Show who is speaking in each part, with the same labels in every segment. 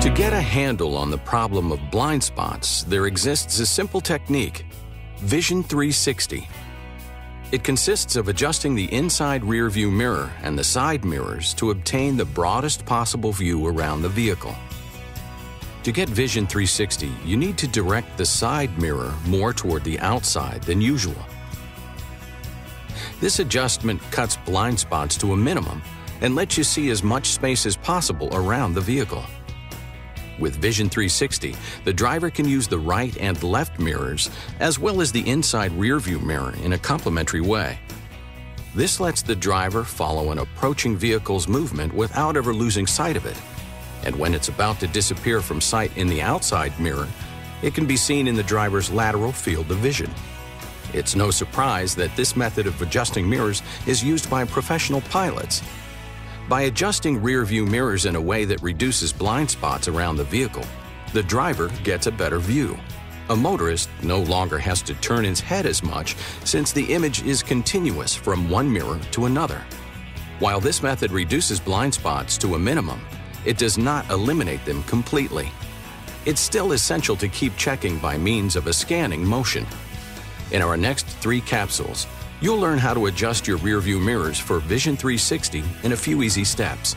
Speaker 1: To get a handle on the problem of blind spots, there exists a simple technique Vision 360. It consists of adjusting the inside rear view mirror and the side mirrors to obtain the broadest possible view around the vehicle. To get Vision 360, you need to direct the side mirror more toward the outside than usual. This adjustment cuts blind spots to a minimum and lets you see as much space as possible around the vehicle. With Vision 360, the driver can use the right and left mirrors as well as the inside rearview mirror in a complementary way. This lets the driver follow an approaching vehicle's movement without ever losing sight of it. And when it's about to disappear from sight in the outside mirror, it can be seen in the driver's lateral field of vision. It's no surprise that this method of adjusting mirrors is used by professional pilots by adjusting rear view mirrors in a way that reduces blind spots around the vehicle, the driver gets a better view. A motorist no longer has to turn his head as much since the image is continuous from one mirror to another. While this method reduces blind spots to a minimum, it does not eliminate them completely. It's still essential to keep checking by means of a scanning motion. In our next three capsules, You'll learn how to adjust your rearview mirrors for Vision 360 in a few easy steps.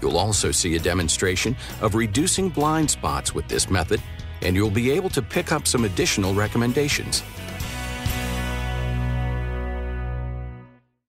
Speaker 1: You'll also see a demonstration of reducing blind spots with this method, and you'll be able to pick up some additional recommendations.